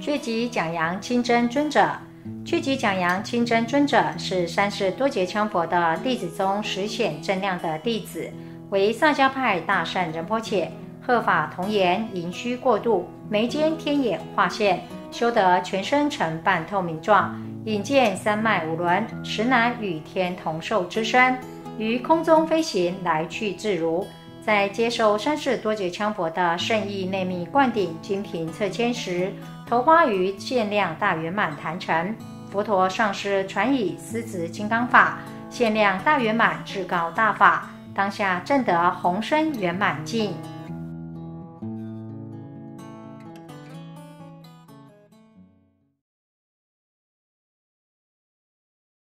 聚集讲阳清真尊者，聚集讲阳清真尊者是三世多杰羌佛的弟子中实显正量的弟子，为萨迦派大善人波切，鹤法童颜，银须过度，眉间天眼化现，修得全身呈半透明状，引见三脉五轮，实乃与天同寿之身，于空中飞行，来去自如。在接受三世多杰羌佛的圣意内密灌顶金瓶测签时，头花于限量大圆满坛城。佛陀上师传以狮子金刚法，限量大圆满至高大法，当下正得宏深圆满境。